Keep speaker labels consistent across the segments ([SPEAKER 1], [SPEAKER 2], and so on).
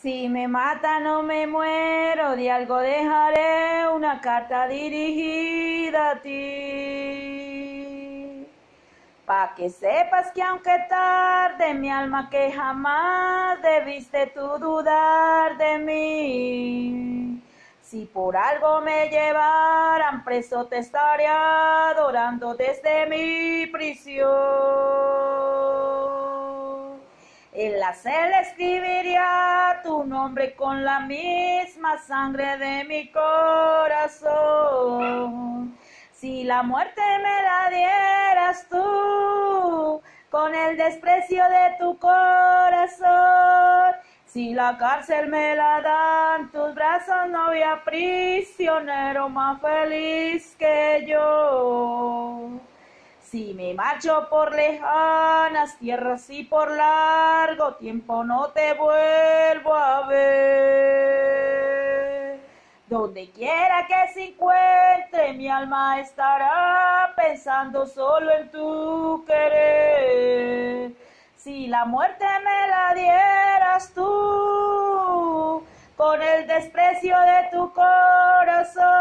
[SPEAKER 1] Si me mata no me muero, de algo dejaré una carta dirigida a ti. Pa' que sepas que aunque tarde, mi alma que jamás debiste tú dudar de mí. Si por algo me llevaran preso te estaría adorando desde mi prisión. En la celda escribiría tu nombre con la misma sangre de mi corazón. Si la muerte me la dieras tú, con el desprecio de tu corazón, si la cárcel me la dan tus brazos, no había prisionero más feliz que. Si me marcho por lejanas tierras y por largo tiempo no te vuelvo a ver. Donde quiera que se encuentre, mi alma estará pensando solo en tu querer. Si la muerte me la dieras tú, con el desprecio de tu corazón,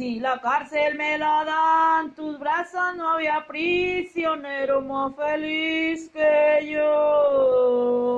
[SPEAKER 1] si la cárcel me la dan tus brazos, no había prisionero más feliz que yo.